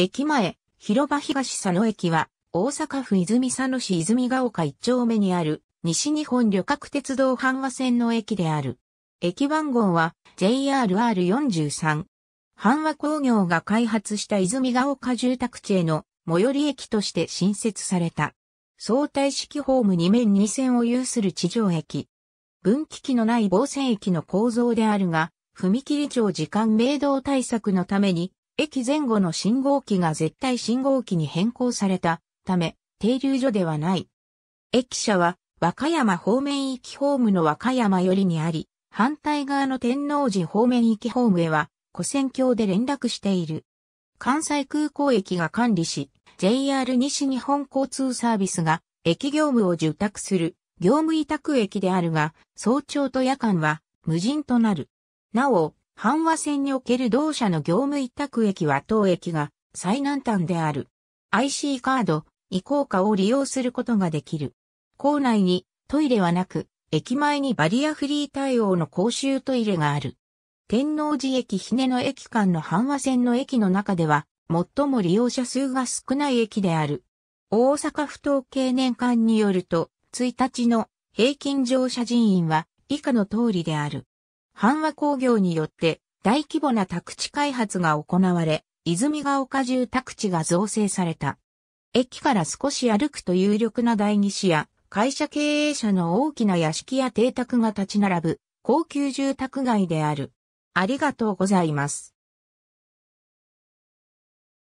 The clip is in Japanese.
駅前、広場東佐野駅は、大阪府泉佐野市泉ヶ丘一丁目にある、西日本旅客鉄道阪和線の駅である。駅番号は JRR43。阪和工業が開発した泉ヶ丘住宅地への最寄り駅として新設された。相対式ホーム2面2線を有する地上駅。分岐器のない防線駅の構造であるが、踏切庁時間明動対策のために、駅前後の信号機が絶対信号機に変更されたため、停留所ではない。駅舎は、和歌山方面行きホームの和歌山よりにあり、反対側の天王寺方面行きホームへは、古線橋で連絡している。関西空港駅が管理し、JR 西日本交通サービスが駅業務を受託する業務委託駅であるが、早朝と夜間は無人となる。なお、阪和線における同社の業務委託駅は当駅が最南端である。IC カード、移行化を利用することができる。構内にトイレはなく、駅前にバリアフリー対応の公衆トイレがある。天王寺駅ひねの駅間の阪和線の駅の中では、最も利用者数が少ない駅である。大阪府統計年間によると、1日の平均乗車人員は以下の通りである。阪和工業によって大規模な宅地開発が行われ、泉ヶ丘住宅地が造成された。駅から少し歩くと有力な第二子や会社経営者の大きな屋敷や邸宅が立ち並ぶ高級住宅街である。ありがとうございます。